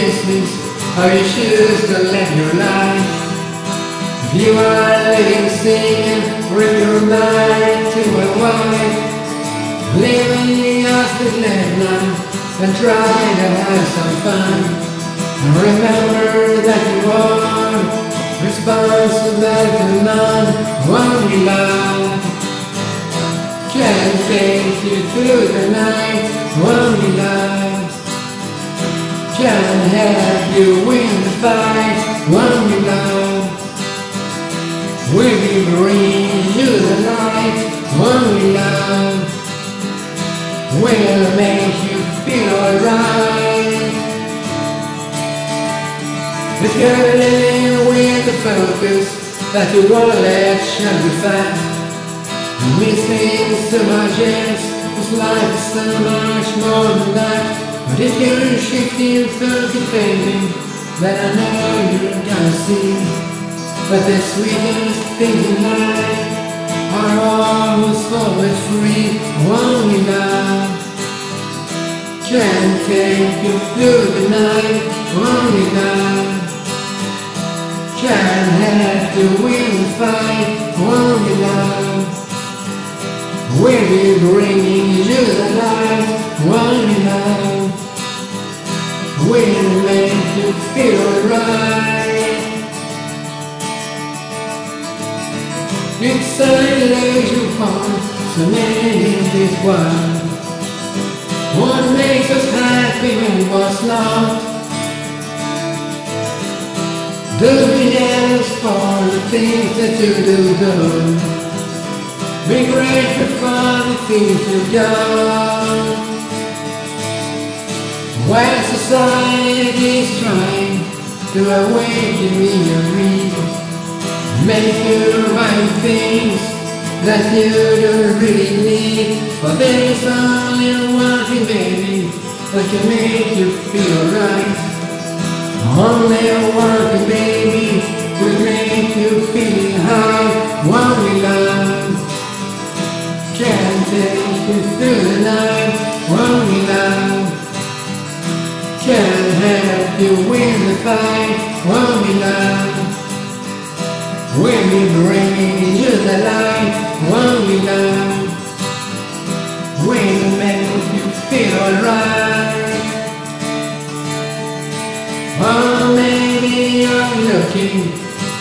how you choose to live your life. If you are living singing with your mind to a wife, living just the live now and try to have some fun. And remember that you are responsible to none, one you love. Can't take you through the night, one love. Can help you win the fight, one you love. We'll be bringing you the light, one you love. We'll make you feel alright. If you're living with the focus that your wallet shall be fat. Missing so much else, this life is so much more than that. If you're shifting focus, baby, then I know you're gonna see. But the sweetest things in life are almost always free. Only love can take you through the night. Only love can win the fight. Only love will be bringing you the light. Right. It's a illusion for so many in this world. What makes us happy when what's not? Doing else for the things that you do do. Be grateful for the things you've done. While is trying to awaken me your dreams, make you right things that you don't really need. But there's only one thing, baby, that can make you feel right. Only one thing, baby, will make you feel high. One we love can take you through the night. One we love can help you win the fight. One we will bringing you the light. One we love will make you feel alright. Or maybe you're looking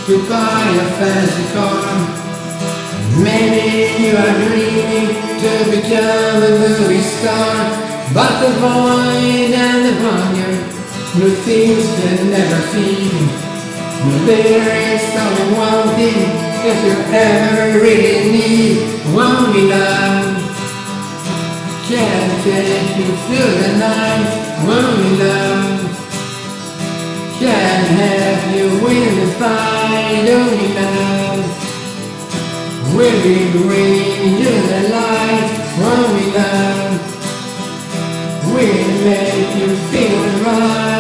to buy a fancy car. Maybe you are dreaming to become a movie star. But the void and the hunger, no things can never feed. No, there is only one thing that you ever really need. Only love can take you through the night. Only love Can have you win the fight. Only love will be bringing you the light. Only love will make you feel right.